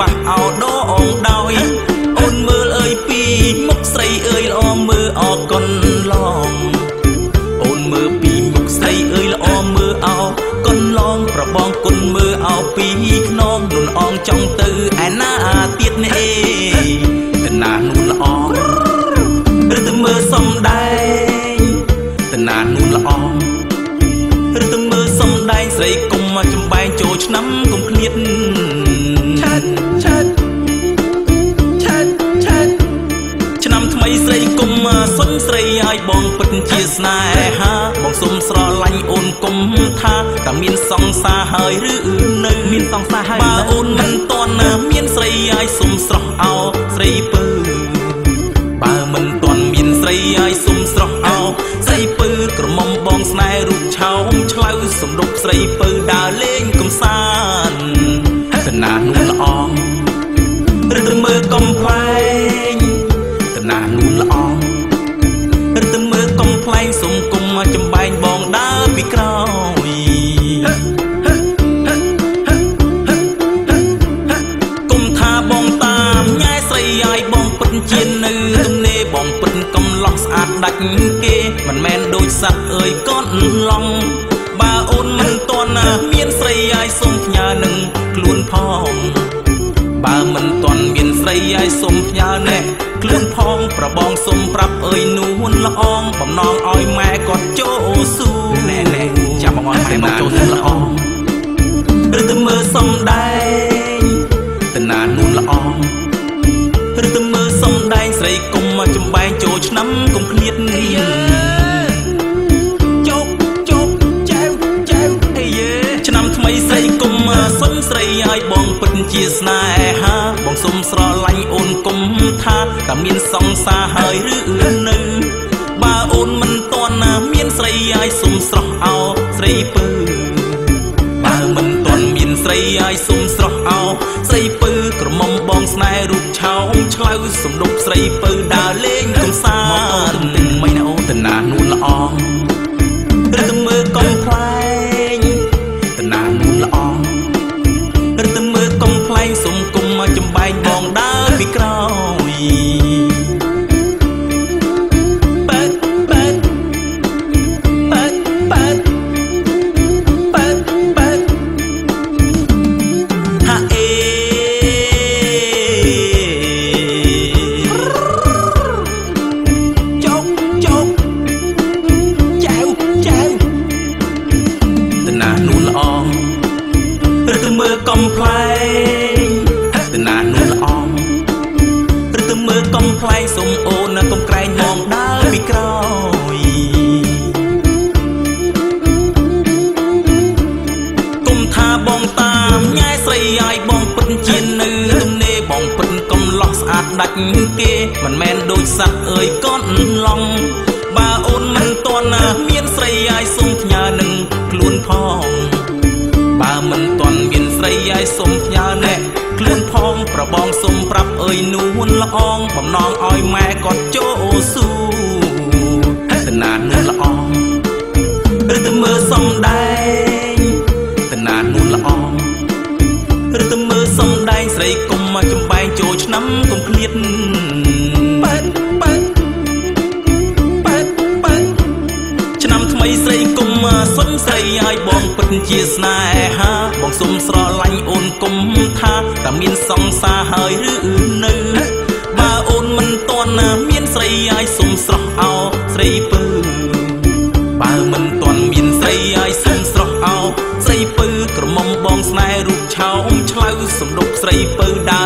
ប៉ះអោដអងដោយអូនមើលអើយពីមុខស្រីអើយល្អមើលអកុនឡងអូនមើលពីមុខស្រីអើយល្អមើលអោកុនឡងប្របងគុណមើលអោពីខ្នងនួនអងចង់ទៅឯណាទៀតនេះទៅណានួនល្អឬទៅមើលសំដែងទៅណានួនល្អឬទៅមើលសំដែងស្រីគុំមកចំបែងចូលឆ្នាំ សុញស្រីឲ្យបងពិតជាស្នេហាបងសុំស្រឡាញ់អូនគុំថាតើមានសង្សារហើយឬនៅមានសង្សារហើយបើអូនមិនតន់មានស្រីឲ្យសុំស្រស់អោស្រីពើបើមិនតន់មានស្រីឲ្យសុំស្រស់អោស្រីពើក្រមុំបងស្នេហ៍រូបឆោមឆ្លៅសំរុកស្រីពើដើរលេងកំសាន្ត ទំនេរបងពិតកំឡោះស្អាតដាច់គេមិនមែនដូចសត្វអើយកូនឡងបើអូនមិនតន់ណាមានស្រីឲ្យសុំផ្ញើនឹងខ្លួនផងបើមិនតន់មានស្រីឲ្យសុំផ្ញើណែខ្លួនផងប្របងសុំប្រាប់អើយនួនល្អងបំណងឲ្យម៉ែគាត់ចូលស៊ូណែណែចាំបងឲ្យម៉ែមកចូលស៊ូល្អ ជាស្នេហាបងសុំស្រឡាញ់អូនគុំថាតើមានសង្សារហើយឬនៅបើអូនមិនតន់ណាមានស្រីឲ្យសុំស្រស់អោស្រីពើបើមិនតន់មានស្រីឲ្យសុំស្រស់អោស្រីពើក្រមុំបងស្នេហ៍រូបឆោមឆ្លៅសំរុកស្រីពើដើរលេងកំសាន្តមកអូនទៅមិនណាអូតណានួនល្អឬទៅមើលកំប្លែងតណានួនល្អឬទៅមើលកំប្លែង សុំគុំមកចំបែងបងដើ ថាបងតាមញ៉ែស្រីឲ្យបងពិតជានៅទំនេរបងពិតកំឡោះស្អាតដាច់គេមិនមែនដូចសត្វអើយកូនឡងបើអូនមិនតន់ណាមានស្រីឲ្យសុំផ្ញើនឹងខ្លួនផងបើមិនតន់មានស្រីឲ្យសុំផ្ញើណែខ្លួនផងប្របងសុំប្រាប់អើយនួនល្អងបំណងឲ្យម៉ែគាត់ចូ បែងចូលឆ្នាំគុំឃ្លាតបែកបែកបែកបែកឆ្នាំថ្មីស្រីគុំសុញស្រីឲ្យបងពិតជាស្នេហាបងសុំស្រឡាញ់អូនគុំថាតើមានសង្សារហើយឬនៅបើអូនមិនតន់ណាមានស្រីឲ្យសុំស្រស់អោស្រីពើបើមិនតន់មានស្រីឲ្យសុំស្រស់អោស្រីពើក្រមុំបងស្នេហ៍រូបឆោមឆ្លៅសំរុកស្រីពើដើរ